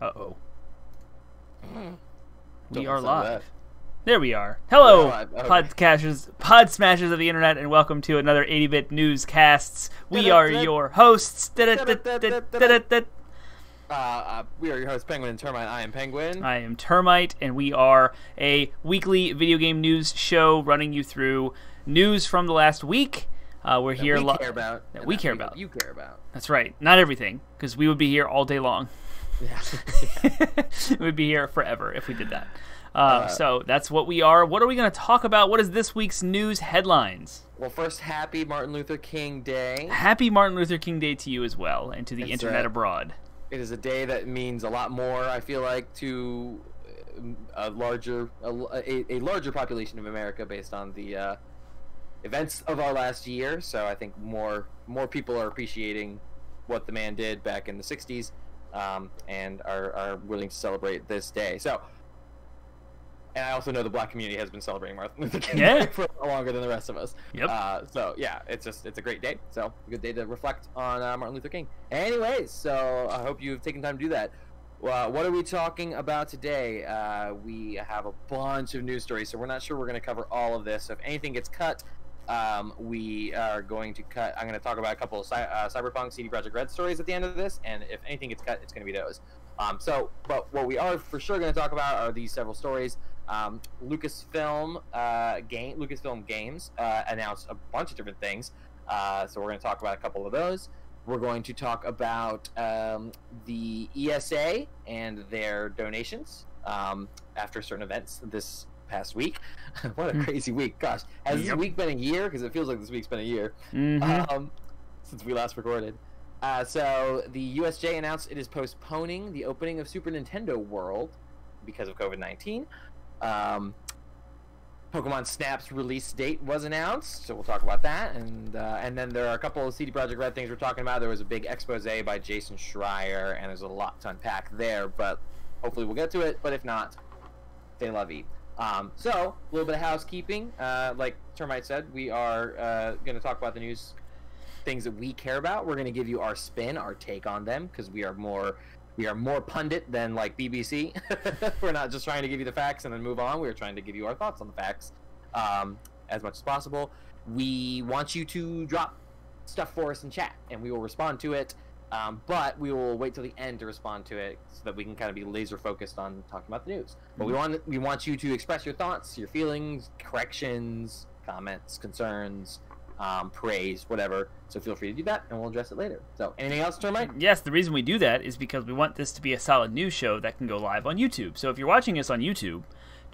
Uh oh. Don't We are live. that. There we are. Hello. Okay. podcasters, pod smashers of the internet, and welcome to another 80-bit newscasts. We are your hosts. Uh, uh, we are your hosts, Penguin and Termite. I am Penguin. I am Termite, and we are a weekly video game news show running you through news from the last week. Uh, we're that here. we care about. that we care about. You care about. That's right. Not everything, because we would be here all day long. Yeah. We'd be here forever if we did that. Uh, so that's what we are. What are we going to talk about? What is this week's news headlines? well, first, happy Martin Luther King Day. Happy Martin Luther King Day to you as well, and to the internet abroad. It is a day that means a lot more. I feel like to uh, a larger a, a, a larger population of America based on the uh, events of our last year. So I think more more people are appreciating what the man did back in the '60s, um, and are, are willing to celebrate this day. So. And I also know the black community has been celebrating Martin Luther King Yeah. For longer than the rest of us. Yep. Uh, so yeah, it's just it's a great day. So a good day to reflect on uh, Martin Luther King. Anyways, so I hope you've taken time to do that. Well, what are we talking about today? Uh, we have a bunch of news stories, so we're not sure we're going to cover all of this. So if anything gets cut, um, we are going to cut. I'm going to talk about a couple of uh, Cyberpunk CD Projekt Red stories at the end of this, and if anything gets cut, it's going to be those. Um, so, but what we are for sure going to talk about are these several stories. Um, Lucasfilm uh, game, Lucasfilm Games uh, announced a bunch of different things. Uh, so we're going to talk about a couple of those. We're going to talk about um, the ESA and their donations um, after certain events this past week. what a Hmm. crazy week! Gosh, has Yep. this week been a year? Because it feels like this week's been a year Mhm. um, since we last recorded. Uh, so the USJ announced it is postponing the opening of Super Nintendo World because of COVID nineteen. Um, Pokemon Snap's release date was announced, so we'll talk about that. And uh, and then there are a couple of CD Projekt Red things we're talking about. There was a big expose by Jason Schreier, and there's a lot to unpack there. But hopefully we'll get to it. But if not, they love you. Um, so a little bit of housekeeping. Uh, like Termite said, we are uh, going to talk about the news things that we care about. We're going to give you our spin, our take on them, because we are more we are more pundit than like BBC. We're not just trying to give you the facts and then move on. We're trying to give you our thoughts on the facts um, as much as possible. We want you to drop stuff for us in chat, and we will respond to it. Um, but we will wait till the end to respond to it so that we can kind of be laser focused on talking about the news. But we want we want you to express your thoughts, your feelings, corrections, comments, concerns, um, praise, whatever. So feel free to do that, and we'll address it later. So anything else, Termite? Yes, the reason we do that is because we want this to be a solid news show that can go live on YouTube. So if you're watching us on YouTube,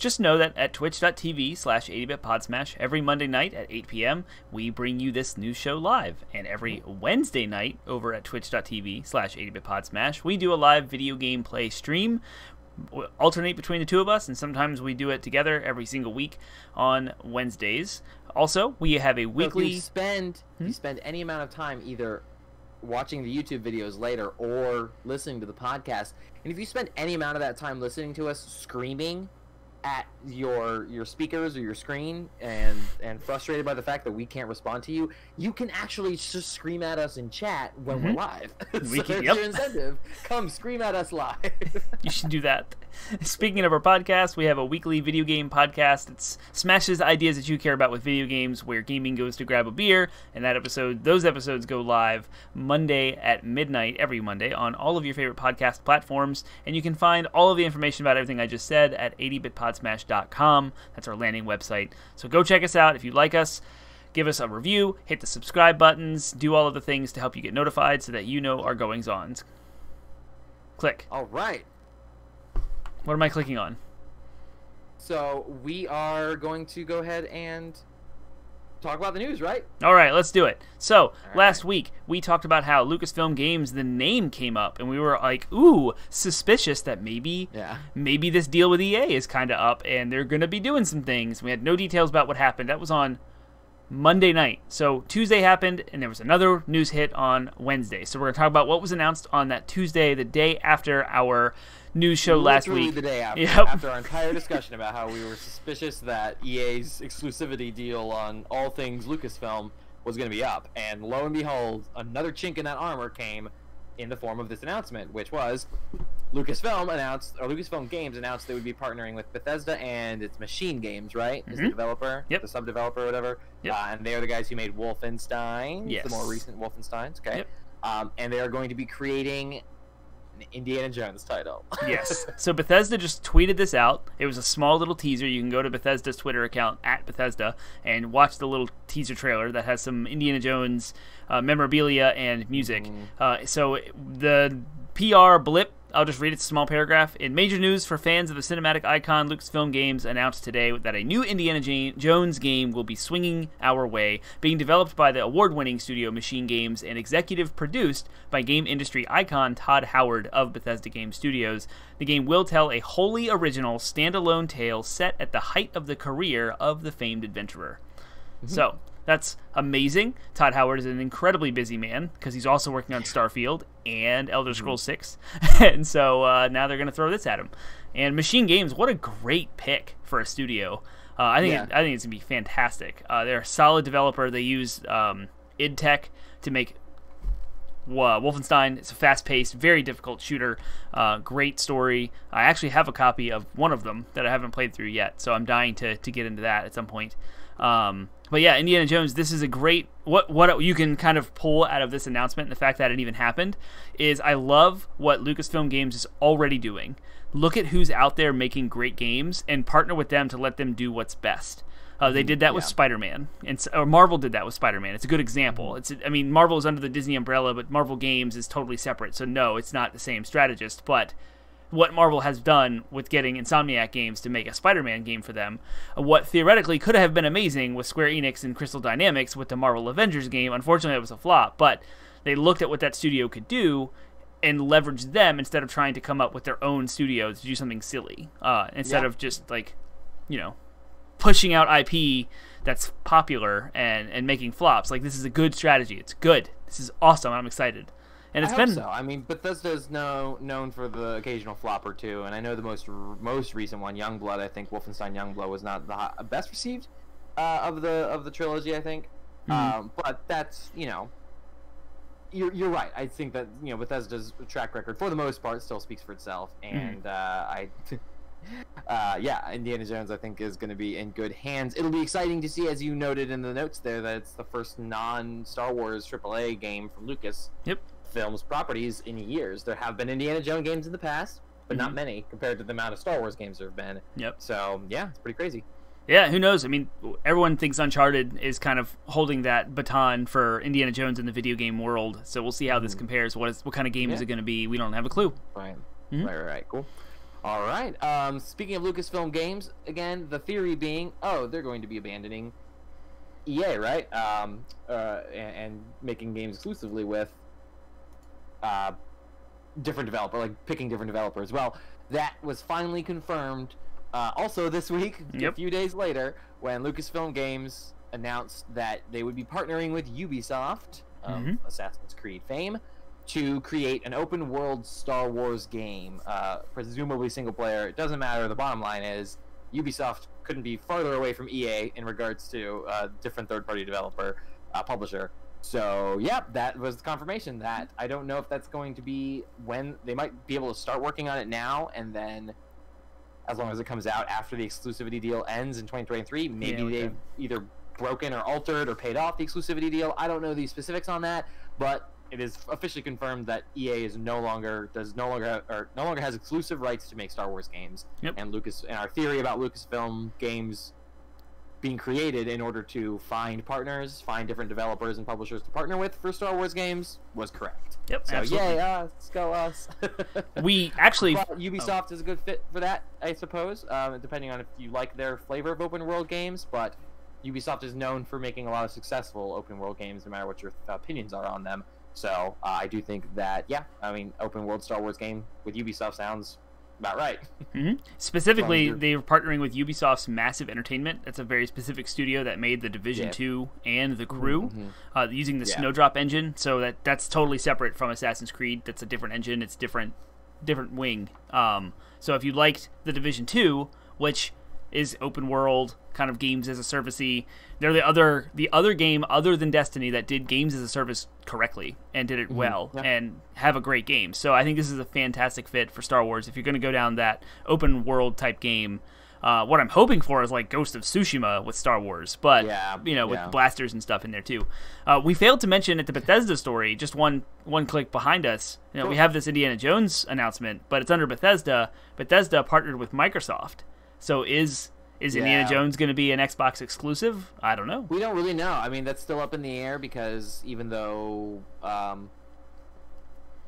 just know that at twitch.tv slash 80bitpodsmash every Monday night at 8 p.m. we bring you this new show live. And every Wednesday night over at twitch.tv slash 80bitpodsmash we do a live video game play stream. We alternate between the two of us, and sometimes we do it together every single week on Wednesdays. Also, we have a So weekly. you spend if you hmm? spend any amount of time either watching the YouTube videos later or listening to the podcast, and if you spend any amount of that time listening to us screaming at your your speakers or your screen and and frustrated by the fact that we can't respond to you, you can actually just scream at us in chat when we're Mhm. live. We so can- yep. your incentive. Come scream at us live. You should do that. Speaking of our podcast, we have a weekly video game podcast. It smashes ideas that you care about with video games, where gaming goes to grab a beer. And that episode, those episodes go live Monday at midnight every Monday on all of your favorite podcast platforms. And you can find all of the information about everything I just said at 80bitpodsmash.com. That's our landing website. So go check us out if you like us. Give us a review, hit the subscribe buttons, do all of the things to help you get notified so that you know our goings ons. Click. All right. What am I clicking on? So we are going to go ahead and talk about the news, right? All right, let's do it. So, right. last week we talked about how Lucasfilm Games the name came up and we were like, "Ooh, suspicious that maybe Yeah. maybe this deal with EA is kind of up and they're going to be doing some things." We had no details about what happened. That was on Monday night. So, Tuesday happened and there was another news hit on Wednesday. So, we're going to talk about what was announced on that Tuesday, the day after our news show last Literally week. the day after, Yep. after our entire discussion about how we were suspicious that EA's exclusivity deal on all things Lucasfilm was going to be up, and lo and behold, another chink in that armor came in the form of this announcement, which was Lucasfilm announced, or Lucasfilm Games announced they would be partnering with Bethesda and it's Machine Games, right? Is the developer, Yep. the sub developer, whatever. Yep. Uh, and they are the guys who made Wolfenstein, Yes. the more recent Wolfensteins. Okay. Yep. Um, and they are going to be creating an Indiana Jones title. Yes. so Bethesda just tweeted this out. It was a small little teaser. You can go to Bethesda's Twitter account at Bethesda and watch the little teaser trailer that has some Indiana Jones uh, memorabilia and music. Mhm. Uh, so the PR blip. I'll just read it. It's a small paragraph. In major news for fans of the cinematic icon, Lucasfilm Games announced today that a new Indiana Jones game will be swinging our way, being developed by the award-winning studio Machine Games and executive produced by game industry icon Todd Howard of Bethesda Game Studios. The game will tell a wholly original, standalone tale set at the height of the career of the famed adventurer. Mm-hmm. So that's amazing. Todd Howard is an incredibly busy man because he's also working on Starfield and Elder Scrolls Six, and so uh, now they're going to throw this at him. And Machine Games, what a great pick for a studio. Uh, I think Yeah. I think it's gonna be fantastic. Uh, they're a solid developer. They use um, id Tech to make Wo- Wolfenstein. It's a fast-paced, very difficult shooter. Uh, great story. I actually have a copy of one of them that I haven't played through yet, so I'm dying to, to get into that at some point. Um, but yeah, Indiana Jones. This is a great what what you can kind of pull out of this announcement. And the fact that it even happened is I love what Lucasfilm Games is already doing. Look at who's out there making great games and partner with them to let them do what's best. Uh, they did that with. Spider-Man, and s- or Marvel did that with Spider-Man. It's a good example. It's I mean Marvel is under the Disney umbrella, but Marvel Games is totally separate. So no, it's not the same strategist. But what Marvel has done with getting Insomniac Games to make a Spider-Man game for them, uh, what theoretically could have been amazing with Square Enix and Crystal Dynamics with the Marvel Avengers game. Unfortunately, it was a flop. But they looked at what that studio could do and leveraged them instead of trying to come up with their own studio to do something silly. Uh, instead Yeah. of just like, you know, pushing out IP that's popular and and making flops. Like this is a good strategy. It's good. This is awesome. I'm excited. And it's I hope been so. I mean, Bethesda's no, known for the occasional flop or two, and I know the most most recent one, Youngblood. I think Wolfenstein Youngblood was not the hi- best received uh, of the of the trilogy. I think, Mhm. um, but that's you know, you're you're right. I think that you know Bethesda's track record for the most part still speaks for itself, and uh, I. Uh, yeah, Indiana Jones, I think, is going to be in good hands. It'll be exciting to see, as you noted in the notes there, that it's the first non-Star Wars AAA game from Lucas Yep. Films properties in years. There have been Indiana Jones games in the past, but not Mhm. many compared to the amount of Star Wars games there have been. Yep. So yeah, it's pretty crazy. Yeah, who knows? I mean, everyone thinks Uncharted is kind of holding that baton for Indiana Jones in the video game world. So we'll see how this compares. What is what kind of game is Mm-hmm. It going to be? We don't have a clue. Right. Mhm. Right, right, right. Cool. All right. Um, speaking of Lucasfilm games, again, the theory being, oh, they're going to be abandoning EA, right? Um, uh, and, and making games exclusively with uh, different developer, like picking different developers. Well, that was finally confirmed. Uh, also this week, a few days later, when Lucasfilm Games announced that they would be partnering with Ubisoft of Mhm. Assassin's Creed fame to create an open world Star Wars game, uh, presumably single player. It doesn't matter. The bottom line is Ubisoft couldn't be farther away from EA in regards to uh, different third party developer, uh, publisher. So, yeah, that was the confirmation that I don't know if that's going to be when they might be able to start working on it now and then. As long as it comes out after the exclusivity deal ends in 2023, maybe Yeah, they've either broken or altered or paid off the exclusivity deal. I don't know the specifics on that, but it is officially confirmed that EA is no longer does no longer have, or no longer has exclusive rights to make Star Wars games. Yep. And Lucas and our theory about Lucasfilm games being created in order to find partners, find different developers and publishers to partner with for Star Wars games was correct. Yep, So absolutely. yay, us, let's go us. We actually Well, Ubisoft is a good fit for that, I suppose. Um, depending on if you like their flavor of open world games, but Ubisoft is known for making a lot of successful open world games, no matter what your opinions are on them. So uh, I do think that, yeah, I mean, open world Star Wars game with Ubisoft sounds about right. Mhm. Specifically, they're partnering with Ubisoft's Massive Entertainment. That's a very specific studio that made the Division Yeah. Two and the Crew, Mhm. uh, using the Yeah. Snowdrop engine. So that that's totally separate from Assassin's Creed. That's a different engine. It's different, different wing. Um, so if you liked the Division Two, which is open world kind of games as a servicey. They're the other the other game other than Destiny that did games as a service correctly and did it well yeah. and have a great game. So I think this is a fantastic fit for Star Wars if you're going to go down that open world type game. Uh, what I'm hoping for is like Ghost of Tsushima with Star Wars, but Yeah, you know, with yeah. blasters and stuff in there too. Uh, we failed to mention at the Bethesda story, just one one click behind us. You know, we have this Indiana Jones announcement, but it's under Bethesda. Bethesda partnered with Microsoft, so is is Indiana Jones going to be an Xbox exclusive? I don't know. We don't really know. I mean, that's still up in the air because even though, um,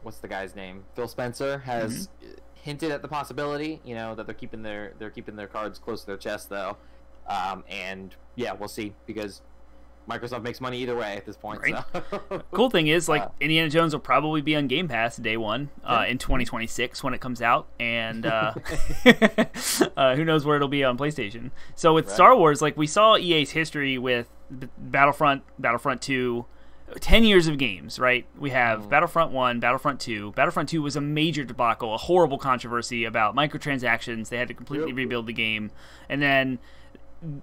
what's the guy's name? Phil Spencer has Mm-hmm. hinted at the possibility. You know that they're keeping their they're keeping their cards close to their chest, though. Um, and yeah, we'll see because Microsoft makes money either way at this point. Right. So. Cool thing is, like Uh, Indiana Jones will probably be on Game Pass day one uh, in 2026 when it comes out, and uh, uh, who knows where it'll be on PlayStation. So with Right. Star Wars, like we saw EA's history with Battlefront, Battlefront 2. 10 years of games, right? We have Mm. Battlefront 1, Battlefront 2. Battlefront 2 was a major debacle, a horrible controversy about microtransactions. They had to completely Yep. rebuild the game. And then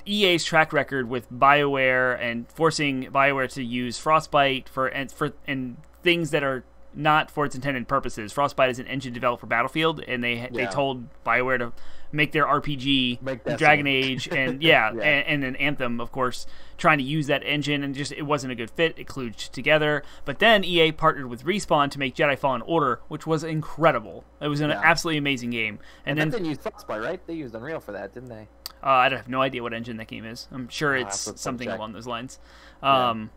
EA's track record with BioWare and forcing BioWare to use Frostbite for and for and things that are not for its intended purposes. Frostbite is an engine developed for Battlefield, and they they told BioWare to make their RPG Make. Dragon Age and yeah, Yeah. And, and then Anthem, of course, trying to use that engine and just it wasn't a good fit. It kludged together. But then EA partnered with Respawn to make Jedi Fallen Order, which was incredible. It was an Yeah. absolutely amazing game. And, And then then they used Frostbite, right? They used Unreal for that, didn't they? Uh, I don't have no idea what engine that game is. I'm sure it's something check. along those lines. Yeah. Um,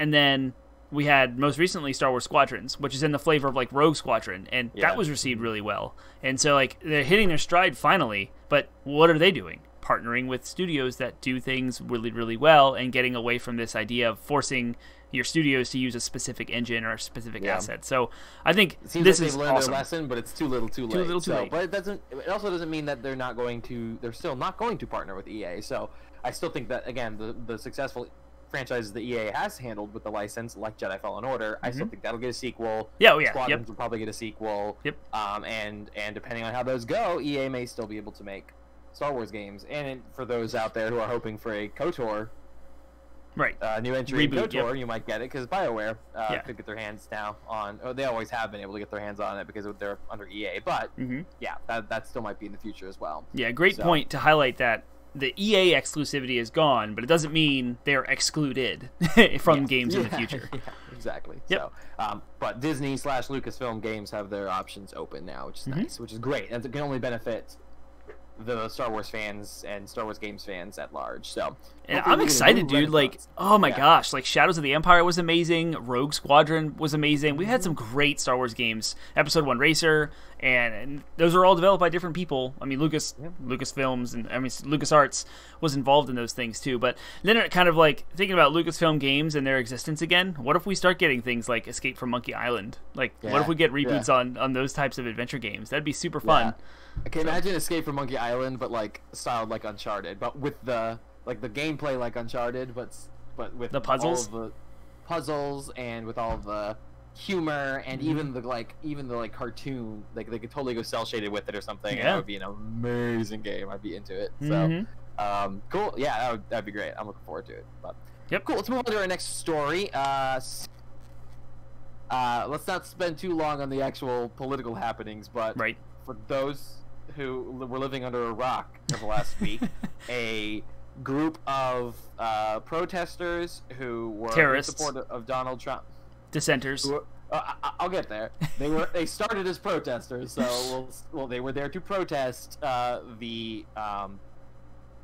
And then we had most recently Star Wars Squadrons, which is in the flavor of like Rogue Squadron, and Yeah. that was received really well. And so like they're hitting their stride finally. But what are they doing? Partnering with studios that do things really really well, and getting away from this idea of forcing your studios to use a specific engine or a specific Yeah. asset. So I think It seems this like is they've learned awesome. their lesson, but it's too little, too late. little, too So- late. But it doesn't. It also doesn't mean that they're not going to. They're still not going to partner with EA. So I still think that again, the the successful franchises that EA has handled with the license, like Jedi Fallen Order, I still think that'll get a sequel. Mm-hmm. Yeah, oh, yeah, Squadrons yep. will probably get a sequel. Yep. Um, and and depending on how those go, EA may still be able to make Star Wars games. And for those out there who are hoping for a KOTOR Right. uh, new entry in Reboot, KOTOR, yep. you might get it because BioWare uh, Yeah. could get their hands now on. Oh, they always have been able to get their hands on it because they're under EA. But hmm yeah, that, that still might be in the future as well. Yeah, great So- point to highlight that the EA exclusivity is gone, but it doesn't mean they're excluded from Yes. games in the future. yeah, exactly. Yep. So, um, but Disney slash Lucasfilm games have their options open now, which is Mm-hmm. nice, which is great, and it can only benefit the Star Wars fans and Star Wars games fans at large. So, And I'm we get a excited, dude. Like, oh my Yeah. gosh, like Shadows of the Empire was amazing. Rogue Squadron was amazing. We had some great Star Wars games. Episode One Racer, and, and those are all developed by different people. I mean, Lucas, Yeah. Lucasfilms, and I mean LucasArts was involved in those things too. But then it kind of like thinking about Lucasfilm games and their existence again. What if we start getting things like Escape from Monkey Island? Like, what if we get yeah. reboots on on those types of adventure games? That'd be super fun. I can imagine Escape from Monkey Island, but like styled like Uncharted, but with the like the gameplay like Uncharted, but but with The puzzles? the puzzles and with all the humor and Mm-hmm. even the like even the like cartoon like they could totally go cell shaded with it or something. and Yeah. that would be an amazing game. I'd be into it. So um, cool. Yeah, that would that'd be great. I'm looking forward to it. But Yep. cool. Let's move on to our next story. Uh, uh, let's not spend too long on the actual political happenings, but Right. for those who were living under a rock for the last week, a group of uh, protesters who were Terrorists. in support of Donald Trump. Dissenters. Uh, I'll get there. They were they started as protesters, so we'll, well they were there to protest uh, the um,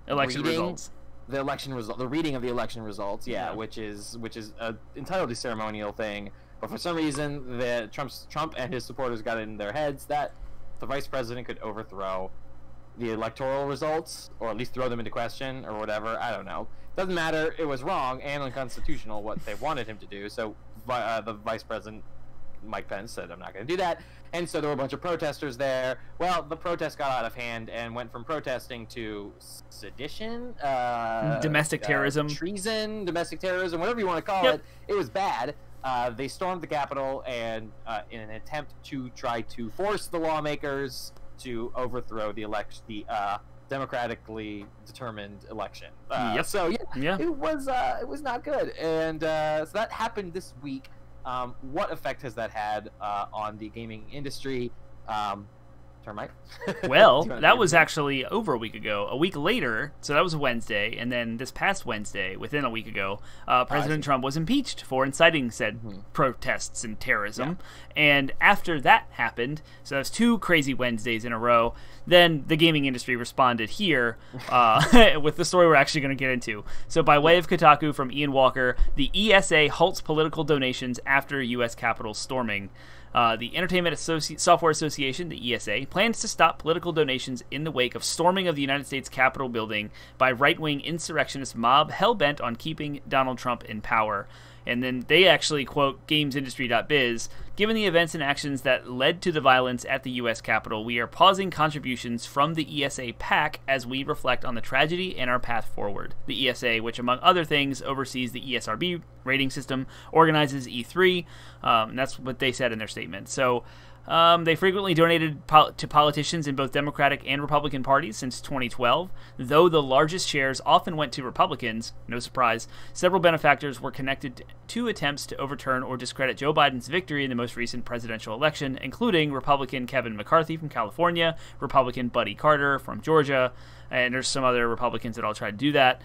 Election reading- results. the election result, the reading of the election results. Yeah, Yeah. which is which is a entirely ceremonial thing. But for some reason, the Trump's Trump and his supporters got it in their heads that the vice president could overthrow the electoral results, or at least throw them into question, or whatever. I don't know. Doesn't matter. It was wrong and unconstitutional what they wanted him to do. So uh, the vice president Mike Pence said, I'm not going to do that. And so there were a bunch of protesters there. Well, the protest got out of hand and went from protesting to sedition, uh, Domestic uh, terrorism. treason, domestic terrorism, whatever you want to call Yep. it. It was bad. Uh, they stormed the Capitol and, uh, in an attempt to try to force the lawmakers to overthrow the election, the uh, democratically determined election. Uh, Yep. So yeah, Yeah. it was uh, it was not good, and uh, so that happened this week. Um, what effect has that had uh, on the gaming industry? Um, termite. Well, Do you wanna that was actually over a week ago. A week later, so that was a Wednesday, and then this past Wednesday, within a week ago, uh, President see. Trump was impeached for inciting said Mhm. protests and terrorism. And after that happened, so that's two crazy Wednesdays in a row. Then the gaming industry responded here uh, with the story we're actually going to get into. So, by way of Kotaku from Ian Walker, the ESA halts political donations after U.S. Capitol storming. Uh, the Entertainment Associ- Software Association, the ESA, plans to stop political donations in the wake of storming of the United States Capitol building by right wing insurrectionist mob hell bent on keeping Donald Trump in power. And then they actually quote gamesindustry.biz Given the events and actions that led to the violence at the U.S. Capitol, we are pausing contributions from the ESA PAC as we reflect on the tragedy and our path forward. The ESA, which among other things oversees the ESRB rating system, organizes E3. Um, and that's what they said in their statement. So um, they frequently donated pol- to politicians in both Democratic and Republican parties since 2012. Though the largest shares often went to Republicans, no surprise, several benefactors were connected to attempts to overturn or discredit Joe Biden's victory in the most recent presidential election, including Republican Kevin McCarthy from California, Republican Buddy Carter from Georgia, and there's some other Republicans that all try to do that.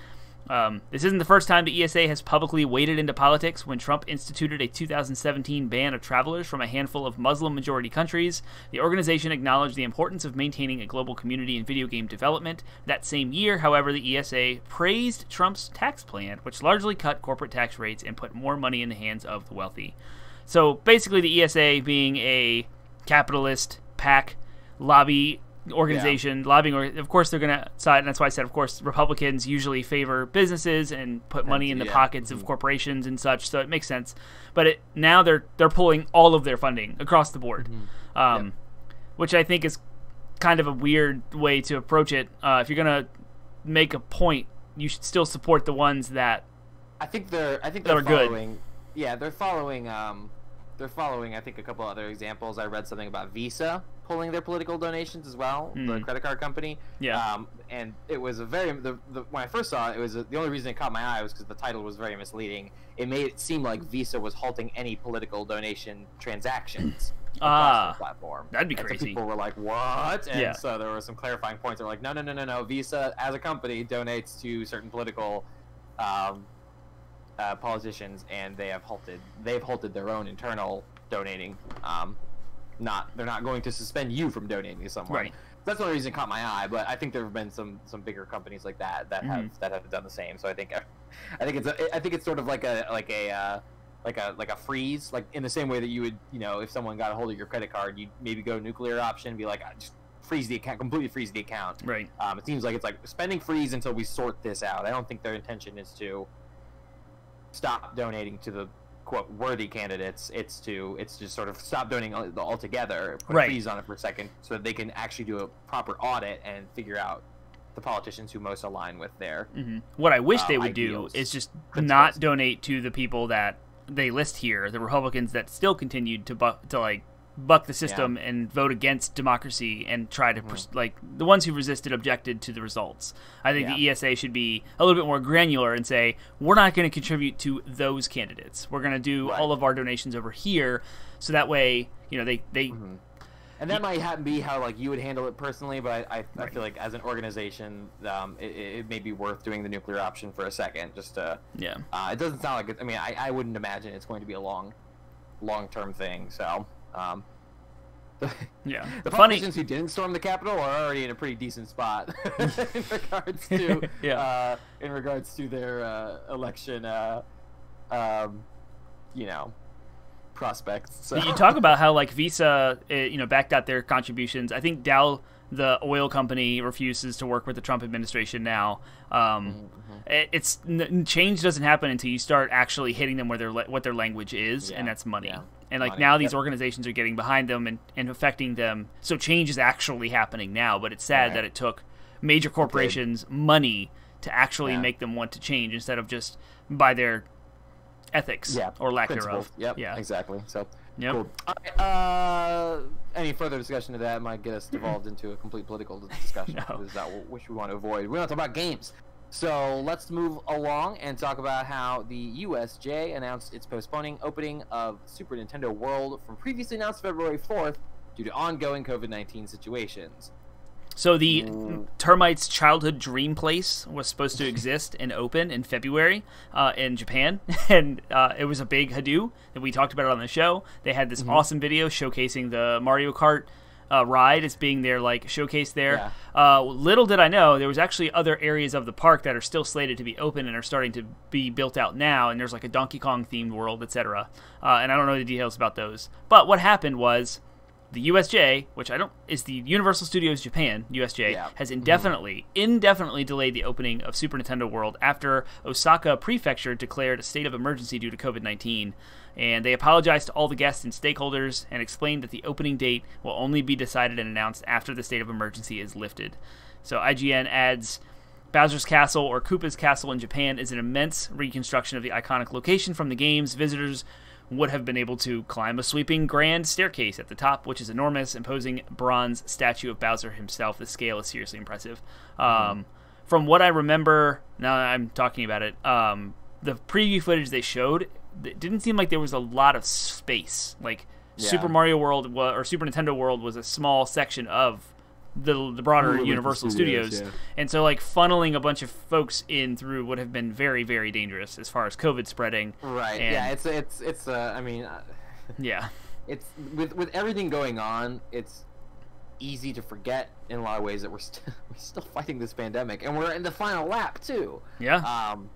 Um, this isn't the first time the ESA has publicly waded into politics. When Trump instituted a 2017 ban of travelers from a handful of Muslim majority countries, the organization acknowledged the importance of maintaining a global community in video game development. That same year, however, the ESA praised Trump's tax plan, which largely cut corporate tax rates and put more money in the hands of the wealthy. So basically, the ESA being a capitalist PAC lobby organization lobbying or of course they're going to side and that's why i said of course republicans usually favor businesses and put money in the yeah. pockets of corporations and such so it makes sense but it now they're they're pulling all of their funding across the board um, which i think is kind of a weird way to approach it uh, if you're going to make a point you should still support the ones that I think they're I think they're are good. Yeah, they're following. Um, they're following. I think a couple other examples. I read something about Visa pulling their political donations as well. The Mm. credit card company. Yeah. Um, and it was a very the, the when I first saw it, it was a, the only reason it caught my eye was because the title was very misleading. It made it seem like Visa was halting any political donation transactions. Ah, across the platform. that'd be And so crazy. people were like, "What?" And Yeah. so there were some clarifying points. They were like, "No, no, no, no, no. Visa, as a company, donates to certain political um, uh, politicians, and they have halted. They've halted their own internal donating. Um, not they're not going to suspend you from donating to someone. Right. That's the only reason it caught my eye. But I think there have been some some bigger companies like that that have that have done the same. So I think I think it's a, I think it's sort of like a like a uh, like a like a freeze, like in the same way that you would you know if someone got a hold of your credit card, you'd maybe go nuclear option, and be like "Ah, just freeze the account, completely freeze the account. right Um, it seems like it's like spending freeze until we sort this out. I don't think their intention is to stop donating to the quote worthy candidates. It's to it's just sort of stop donating altogether, put Right. a freeze on it for a second, so that they can actually do a proper audit and figure out the politicians who most align with their. hmm What I wish uh, they would do is just principles. not donate to the people that they list here, the Republicans that still continued to to like buck the system and vote against democracy and try to pers- like the ones who resisted objected to the results. I think the ESA should be a little bit more granular and say we're not going to contribute to those candidates. We're going to do Right. all of our donations over here, so that way you know they they And that might happen be how like you would handle it personally, but I, I, I feel like as an organization, um, it, it it may be worth doing the nuclear option for a second, just to. yeah Uh, it doesn't sound like it. I mean, I, I wouldn't imagine it's going to be a long, long term thing. So, um, the, yeah. the Funny politicians who didn't storm the Capitol are already in a pretty decent spot in regards to Yeah. uh, in regards to their uh, election, uh, um, you know, prospects. So. you talk about how like Visa, uh, you know, backed out their contributions. I think Dow, the oil company, refuses to work with the Trump administration now. Um, it, it's change doesn't happen until you start actually hitting them where their what their language is, and that's money. yeah. And like Money, now, these organizations are getting behind them and, and affecting them. So change is actually happening now. But it's sad Right. that it took major corporations money to actually Yeah. make them want to change instead of just by their ethics yeah, or lack thereof. Yep. Yeah. Exactly. So Yep. Cool. Right, uh, any further discussion of that might get us devolved into a complete political discussion. No. Is that which we want to avoid. We want to talk about games. So let's move along and talk about how the USJ announced it's postponing opening of Super Nintendo World from previously announced February 4th due to ongoing COVID-19 situations. So the Mm. termites' childhood dream place was supposed to exist and open in February uh, in Japan, and uh, it was a big hado that we talked about it on the show. They had this awesome video showcasing the Mario Kart uh, ride as being their like showcase there. Uh, little did I know there was actually other areas of the park that are still slated to be open and are starting to be built out now. And there's like a Donkey Kong themed world, etc. Uh, and I don't know the details about those. But what happened was the USJ, which I don't is the Universal Studios Japan USJ, Yeah. has mm-hmm. indefinitely indefinitely delayed the opening of Super Nintendo World after Osaka Prefecture declared a state of emergency due to COVID nineteen. And they apologized to all the guests and stakeholders and explained that the opening date will only be decided and announced after the state of emergency is lifted. So IGN adds Bowser's Castle or Koopa's Castle in Japan is an immense reconstruction of the iconic location from the games. Visitors would have been able to climb a sweeping grand staircase at the top, which is enormous, imposing bronze statue of Bowser himself. The scale is seriously impressive. Um, from what I remember, now that I'm talking about it, um, the preview footage they showed, it didn't seem like there was a lot of space. Like Yeah. Super Mario World or Super Nintendo World was a small section of the, the broader Universal Universal Studios, Studios, yeah. and so like funneling a bunch of folks in through would have been very very dangerous as far as COVID spreading. Right. And- yeah. It's it's it's. Uh, I mean, uh, Yeah, it's with with everything going on. It's easy to forget in a lot of ways that we're still we're still fighting this pandemic, and we're in the final lap too. yeah, Um,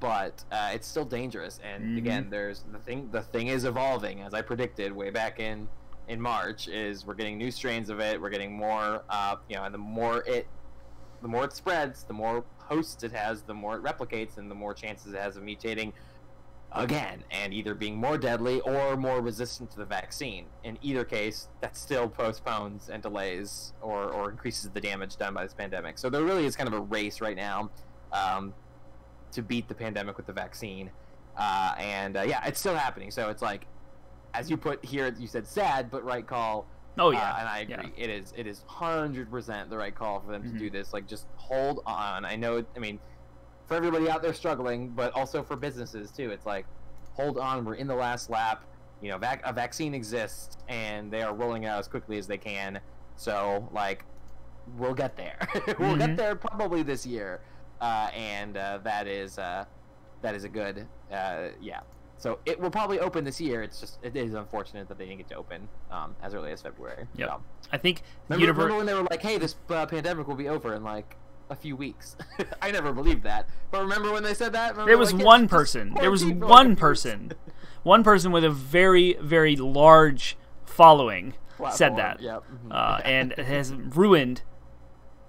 but uh, it's still dangerous, and Mhm. again, there's the thing. The thing is evolving, as I predicted way back in in March. Is we're getting new strains of it. We're getting more. Uh, you know, and the more it, the more it spreads, the more hosts it has, the more it replicates, and the more chances it has of mutating again, and either being more deadly or more resistant to the vaccine. In either case, that still postpones and delays or, or increases the damage done by this pandemic. So there really is kind of a race right now um, to beat the pandemic with the vaccine. Uh, and uh, yeah, it's still happening. So it's like, as you put here, you said sad, but right call. oh yeah, Uh, and I agree. It is it is hundred percent the right call for them Mhm. to do this. Like just hold on. I know. I mean, for everybody out there struggling, but also for businesses too. It's like hold on. We're in the last lap. You know, vac- a vaccine exists, and they are rolling out as quickly as they can. So like, we'll get there. we'll Mhm. get there probably this year, uh, and uh, that is uh, that is a good uh, yeah. So it will probably open this year. It's just it is unfortunate that they didn't get to open um, as early as February. Yeah, So. I think Remember, remember when they were like, "Hey, this uh, pandemic will be over in like a few weeks"? I never believed that. But remember when they said that? Remember there was like, one person. There was like, one person, one person with a very very large following said that, Yep. mhm. uh, and it has ruined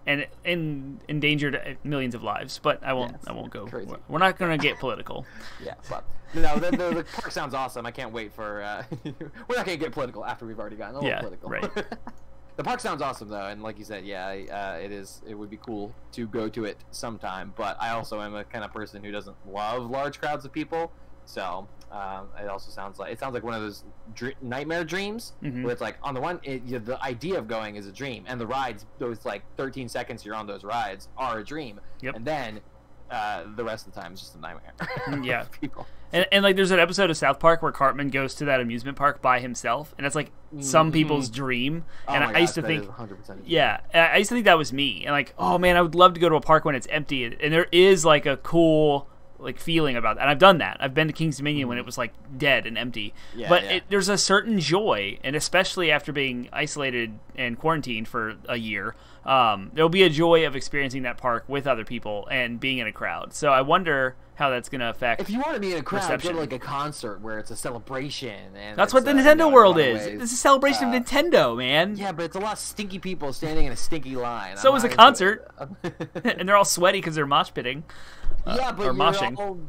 and and endangered millions of lives. But I won't Yes, I won't go. crazy. We're, not going to get political. yeah, but no, the, the, the park sounds awesome. I can't wait for. Uh, we're not gonna get political after we've already gotten a little Yeah, political. right. the park sounds awesome though, and like you said, yeah, uh, it is. It would be cool to go to it sometime. But I also am a kind of person who doesn't love large crowds of people, so um, it also sounds like it sounds like one of those dr- nightmare dreams Mhm. where it's like on the one, it, you, the idea of going is a dream, and the rides, those like 13 seconds you're on those rides, are a dream, Yep. and then. Uh, the rest of the time is just a nightmare. Mm, yeah. people. And, and like there's an episode of South Park where Cartman goes to that amusement park by himself, and it's like some Mhm. people's dream. Oh and I, I used to think, is 100% yeah, I used to think that was me. And like, oh man, I would love to go to a park when it's empty. And there is like a cool like feeling about that. And I've done that. I've been to King's Dominion when it was like dead and empty. Yeah, but yeah. It, there's a certain joy, and especially after being isolated and quarantined for a year, um, there'll be a joy of experiencing that park with other people and being in a crowd. So I wonder how that's going to affect. If you want to be in a crowd, go to like a concert where it's a celebration, and That's what the uh, you Nintendo know, world is. ways. It's a celebration uh, of Nintendo, man. Yeah, but it's a lot of stinky people standing in a stinky line. So I'm is a concert. and they're all sweaty because they're mosh pitting. Uh, yeah, but you're moshing. all,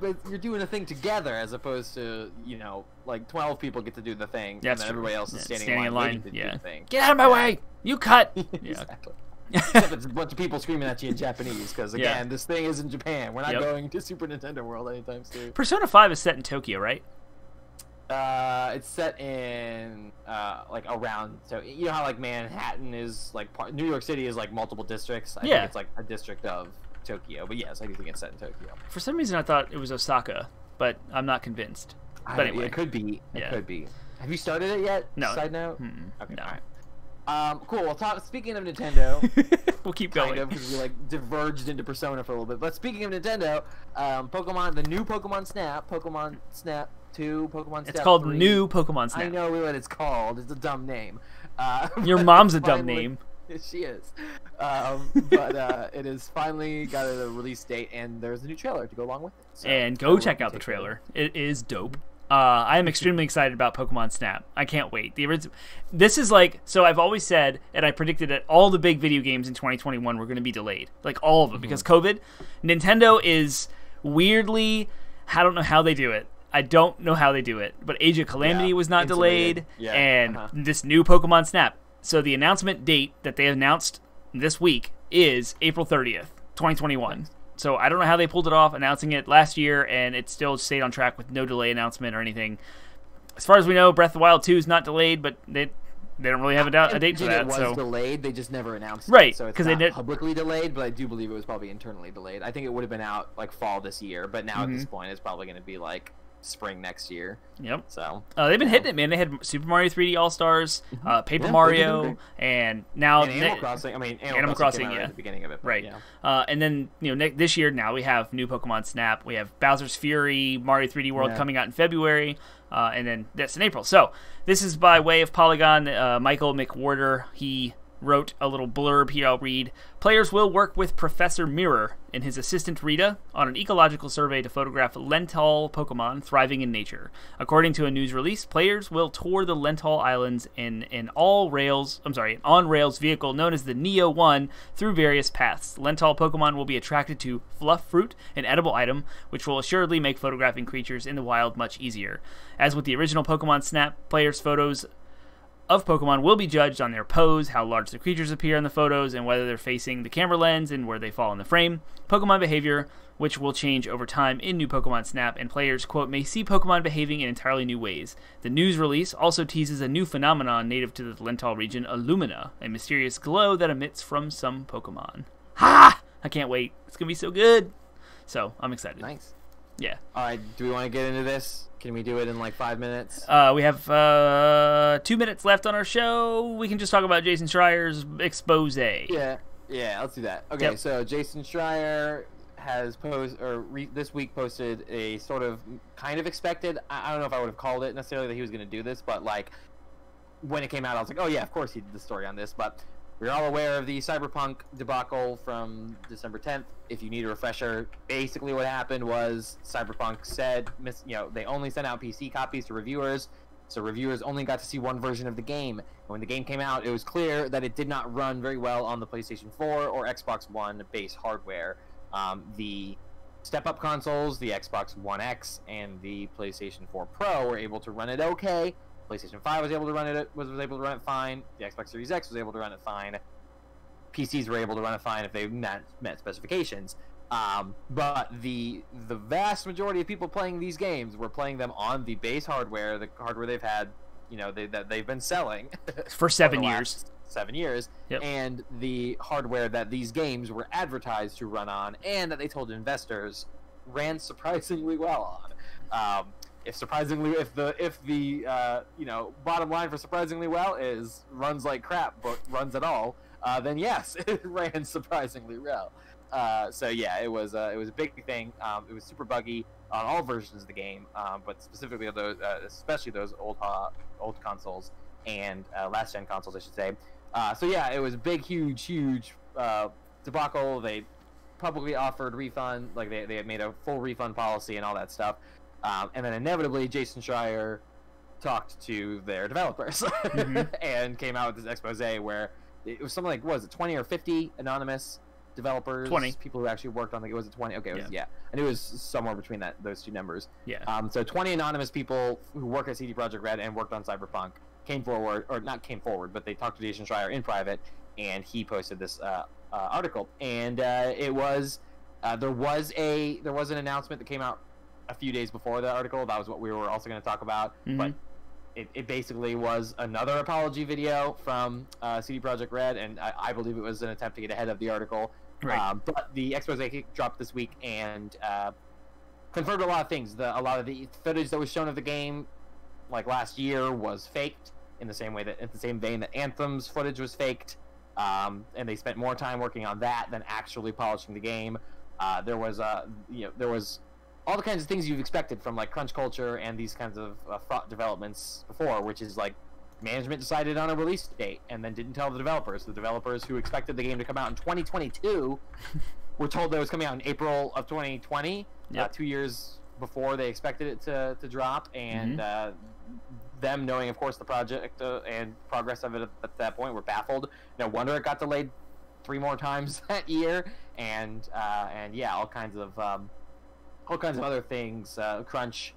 but you're doing a thing together as opposed to you know like 12 people get to do the thing, Yeah, and then true. everybody else is Yeah, standing, standing in in line, line, yeah. do the thing. Get out of my Yeah. way! You cut! yeah. exactly. Except it's a bunch of people screaming at you in Japanese because Yeah. again, this thing is in Japan. We're not Yep. going to Super Nintendo World anytime soon. Persona 5 is set in Tokyo, right? Uh, it's set in uh, like around. So you know how like Manhattan is like part, New York City is like multiple districts. I Yeah. think it's like a district of Tokyo. But yes, I do think it's set in Tokyo. For some reason, I thought it was Osaka, but I'm not convinced. I- But anyway. it could be. It Yeah. could be. Have you started it yet? No. Side note. Mm-mm. Okay. No. All right. Um, cool. Well, talk, speaking of Nintendo, we'll keep going. because we like diverged into Persona for a little bit. But speaking of Nintendo, um, Pokemon, the new Pokemon Snap, Pokemon Snap Two, Pokemon Snap. It's called 3. New Pokemon Snap. I know what it's called. It's a dumb name. Uh, Your mom's a dumb finally- name. she is. Um, but uh, it has finally got a release date, and there's a new trailer to go along with it. So and go check out the trailer. It is dope. Uh, I am extremely excited about Pokemon Snap. I can't wait. The orig- this is like so. I've always said, and I predicted that all the big video games in 2021 were going to be delayed, like all of them, because Mm-hmm. COVID. Nintendo is weirdly, I don't know how they do it. I don't know how they do it. But Age of Calamity Yeah, was not insulated. delayed, Yeah, and uh-huh. this new Pokemon Snap. So the announcement date that they announced this week is April 30th, 2021. So I don't know how they pulled it off, announcing it last year, and it still stayed on track with no delay announcement or anything. As far as we know, Breath of the Wild 2 is not delayed, but they they don't really have a, a date for that. It was So delayed. They just never announced it. Right, So it's 'cause they not did- publicly delayed, but I do believe it was probably internally delayed. I think it would have been out like fall this year, but now at Mm-hmm. this point, it's probably going to be like spring next year. yep. So Uh, they've been hitting it, man. They had Super Mario 3D All Stars, uh, Paper Mm-hmm. Yeah, Mario, and now and Animal Crossing. I mean, Animal, Animal Crossing, Crossing, came out yeah. at the beginning of it, but, Right. Yeah. Uh, and then you know this year now we have new Pokemon Snap. We have Bowser's Fury, Mario 3D World Yeah. coming out in February, uh, and then that's in April. So this is by way of Polygon. Uh, Michael McWhertor he wrote a little blurb here. I'll read. Players will work with Professor Mirror and his assistant Rita on an ecological survey to photograph Lental Pokemon thriving in nature. According to a news release, players will tour the Lental Islands in an all rails, I'm sorry, an on rails vehicle known as the Neo 1 through various paths. Lental Pokemon will be attracted to fluff fruit, an edible item, which will assuredly make photographing creatures in the wild much easier. As with the original Pokemon Snap, players' photos of Pokemon will be judged on their pose, how large the creatures appear in the photos, and whether they're facing the camera lens and where they fall in the frame. Pokemon behavior, which will change over time in new Pokemon Snap, and players, quote, may see Pokemon behaving in entirely new ways. The news release also teases a new phenomenon native to the Lental region, Illumina, a mysterious glow that emits from some Pokemon. Ha! I can't wait. It's going to be so good. So, I'm excited. Nice. Yeah. All right. Do we want to get into this? Can we do it in like five minutes? Uh, we have uh, two minutes left on our show. We can just talk about Jason Schreier's expose. Yeah, yeah, let's do that. Okay, Yep. so Jason Schreier has posed or re- this week posted a sort of kind of expected. I, I don't know if I would have called it necessarily that he was going to do this, but like when it came out, I was like, oh yeah, of course he did the story on this. But we're all aware of the Cyberpunk debacle from December 10th. If you need a refresher, basically what happened was Cyberpunk said, you know, they only sent out PC copies to reviewers. So reviewers only got to see one version of the game. And when the game came out, it was clear that it did not run very well on the PlayStation 4 or Xbox One base hardware. Um, the step-up consoles, the Xbox One X and the PlayStation 4 Pro, were able to run it okay. PlayStation 5 was able to run it was, was able to run it fine. The Xbox Series X was able to run it fine. PCs were able to run it fine if they met, met specifications. Um, but the the vast majority of people playing these games were playing them on the base hardware, the hardware they've had, you know, they, that they've been selling For seven years. seven years, Yep. and the hardware that these games were advertised to run on, and that they told investors ran surprisingly well on. Um, if surprisingly, if the if the uh, you know bottom line for surprisingly well is runs like crap, but runs at all, uh, then yes, it ran surprisingly well. Uh, so yeah, it was uh, it was a big thing. Um, it was super buggy on all versions of the game, um, but specifically those, uh, especially those old uh, old consoles and last gen consoles, I should say. Uh, so yeah, it was a big, huge, huge uh, debacle. They publicly offered refund, like they, they had made a full refund policy and all that stuff. Um, and then inevitably, Jason Schreier talked to their developers Mhm. and came out with this expose where it was something like what was it 20 or 50 anonymous developers 20. people who actually worked on the it was it 20 okay it was, Yeah. yeah. and it was somewhere between that those two numbers Yeah. um, so 20 anonymous people who work at CD Projekt Red and worked on Cyberpunk came forward, or not came forward, but they talked to Jason Schreier in private, and he posted this uh, uh, article. And uh, it was uh, there was a there was an announcement that came out a few days before the article. That was what we were also going to talk about. Mhm. But it, it basically was another apology video from uh, CD Projekt Red, and I, I believe it was an attempt to get ahead of the article. Right. Um, but the expose dropped this week and uh, confirmed a lot of things. The, a lot of the footage that was shown of the game, like last year, was faked in the same way that, in the same vein that Anthem's footage was faked. Um, and they spent more time working on that than actually polishing the game. Uh, there was, uh, you know, there was all the kinds of things you've expected from like crunch culture and these kinds of uh, fraught developments before, which is like management decided on a release date and then didn't tell the developers. The developers who expected the game to come out in 2022 were told that it was coming out in April of 2020, uh, two years before they expected it to, to drop, and uh, them knowing, of course, the project uh, and progress of it at, at that point were baffled. No wonder it got delayed three more times that year, and uh, and yeah, all kinds of um, all kinds of other things, uh, crunch,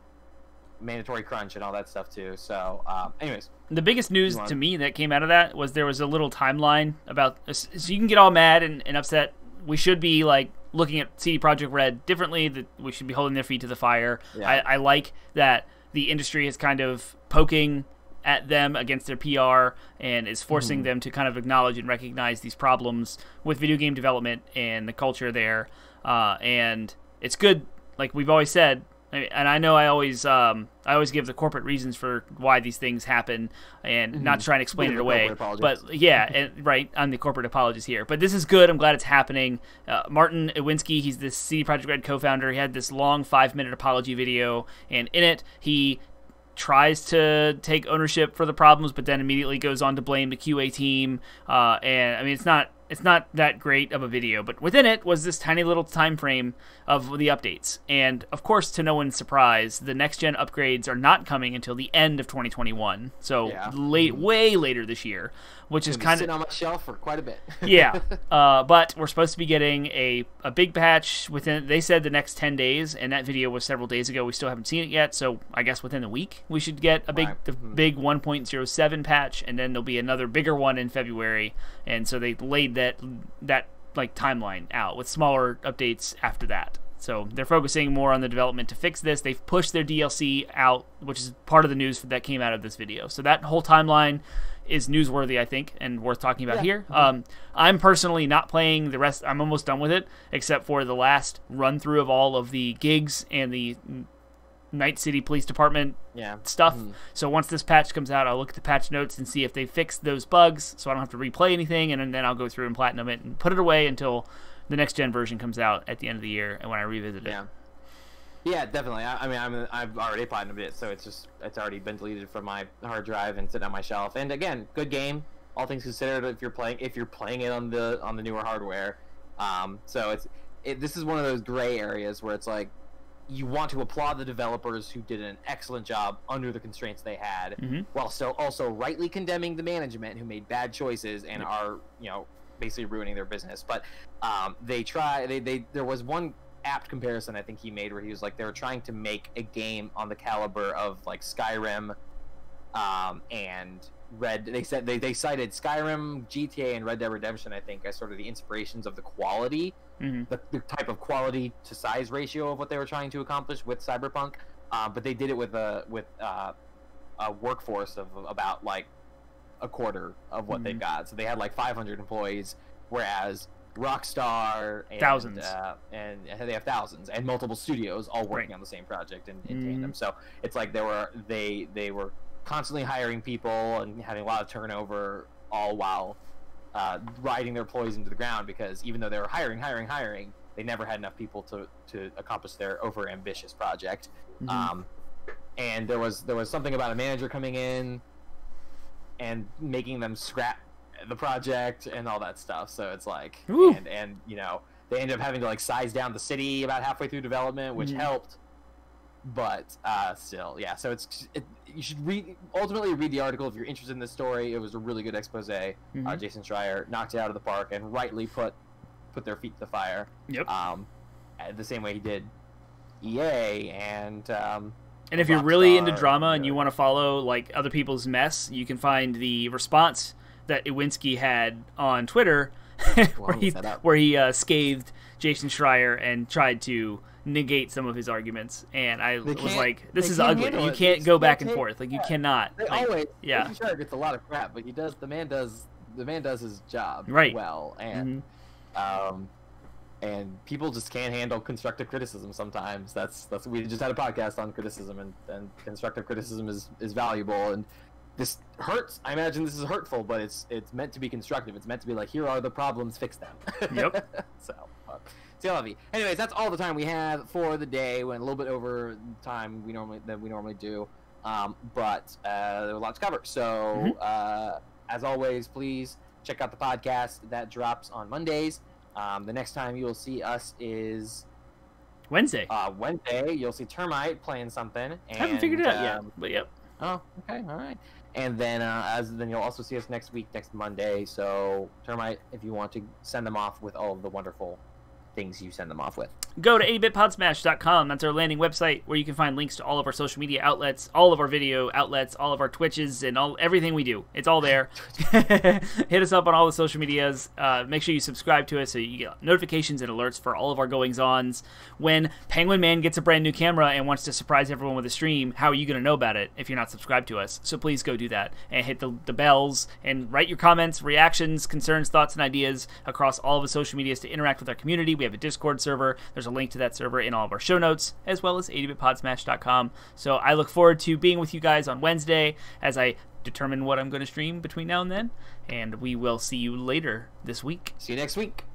mandatory crunch, and all that stuff too. So, um, anyways, The biggest news to me that came out of that was there was a little timeline about so you can get all mad and, and upset. We should be like looking at CD Projekt Red differently. That we should be holding their feet to the fire. Yeah. I, I like that the industry is kind of poking at them against their PR and is forcing them to kind of acknowledge and recognize these problems with video game development and the culture there. Uh, and it's good, like we've always said. And I know I always, um, I always give the corporate reasons for why these things happen, and not trying to explain it away. But yeah, and, right. I'm the corporate apologist here, but this is good. I'm glad it's happening. Uh, Martin Iwinski, he's the CD Projekt Red co-founder. He had this long five-minute apology video, and in it, he tries to take ownership for the problems, but then immediately goes on to blame the QA team. Uh, and I mean, it's not it's not that great of a video, but within it was this tiny little time frame of the updates. And of course, to no one's surprise, the next gen upgrades are not coming until the end of 2021. So Yeah. late, way later this year, which is kind sitting of on my shelf for quite a bit. yeah. Uh, but we're supposed to be getting a, a big patch within. They said the next ten days, and that video was several days ago. We still haven't seen it yet, so I guess within the week we should get a big Right. the big 1.07 patch, and then there'll be another bigger one in February. And so they laid that that like timeline out with smaller updates after that. So they're focusing more on the development to fix this. They've pushed their DLC out, which is part of the news that came out of this video. So that whole timeline is newsworthy, I think, and worth talking about Yeah. here. Um, I'm personally not playing the rest. I'm almost done with it, except for the last run through of all of the gigs and the Night City Police Department yeah. stuff. So once this patch comes out, I'll look at the patch notes and see if they fixed those bugs, so I don't have to replay anything, and then I'll go through and platinum it and put it away until the next gen version comes out at the end of the year, and when I revisit it. Yeah. Yeah, definitely. I, I mean, I'm, I've already platinumed it, so it's just it's already been deleted from my hard drive and sitting on my shelf. And again, good game, all things considered. If you're playing, if you're playing it on the on the newer hardware, um, so it's it, this is one of those gray areas where it's like you want to applaud the developers who did an excellent job under the constraints they had, Mhm. while still also rightly condemning the management who made bad choices and are you know basically ruining their business. But um, they try. They, they there was one apt comparison I think he made where he was like they were trying to make a game on the caliber of like Skyrim, um, and Red. They said they, they cited Skyrim, GTA, and Red Dead Redemption. I think as sort of the inspirations of the quality Mhm. the, the type of quality to size ratio of what they were trying to accomplish with Cyberpunk, uh, but they did it with a with uh, a workforce of about like a quarter of what they've got. So they had like 500 employees, whereas Rockstar and, Thousands. uh, and they have thousands and multiple studios all working Right. on the same project in, in Mhm. tandem. So it's like they were they they were constantly hiring people and having a lot of turnover, all while uh, riding their employees into the ground because even though they were hiring, hiring, hiring, they never had enough people to, to accomplish their over ambitious project. Mhm. Um, and there was there was something about a manager coming in and making them scrap the project and all that stuff. So it's like and and you know they ended up having to like size down the city about halfway through development, which Mhm. helped. But uh, still, yeah. So it's it, you should read ultimately read the article if you're interested in this story. It was a really good expose. Uh, Mhm. Jason Schreier knocked it out of the park and rightly put put their feet to the fire. Yep. Um, uh, the same way he did EA and um, And if you're really into drama and you want to follow like other people's mess, you can find the response that Iwinski had on Twitter where he where he uh, scathed Jason Schreier and tried to negate some of his arguments, and I was like, "This is ugly. You can't go back and forth. Like you cannot." They like, always, yeah. Schreier gets a lot of crap, but he does. The man does. The man does his job right. well, and mm-hmm. um, and people just can't handle constructive criticism sometimes. That's that's we just had a podcast on criticism, and, and constructive criticism is is valuable, and this hurts. I imagine this is hurtful, but it's it's meant to be constructive. It's meant to be like, here are the problems, fix them. Yep. so, uh, see Anyways, that's all the time we have for the day. Went a little bit over time we normally that we normally do, um, but uh, there was a lot to cover. So, mm-hmm. uh, as always, please check out the podcast that drops on Mondays. Um, the next time you will see us is Wednesday. Uh, Wednesday, you'll see Termite playing something. And, I haven't figured it out um, yet, but yep. Oh, okay, all right. And then uh, as then you'll also see us next week, next Monday. So Termite, if you want to send them off with all of the wonderful things you send them off with. Go to 80bitpodsmash.com. That's our landing website where you can find links to all of our social media outlets, all of our video outlets, all of our Twitches, and all everything we do. It's all there. Hit us up on all the social medias. Uh, make sure you subscribe to us so you get notifications and alerts for all of our goings ons. When Penguin Man gets a brand new camera and wants to surprise everyone with a stream, how are you going to know about it if you're not subscribed to us? So please go do that and hit the, the bells and write your comments, reactions, concerns, thoughts, and ideas across all of the social medias to interact with our community. We have a Discord server. There's a link to that server in all of our show notes, as well as 80bitpodsmash.com. So I look forward to being with you guys on Wednesday as I determine what I'm going to stream between now and then. And we will see you later this week. See you next week.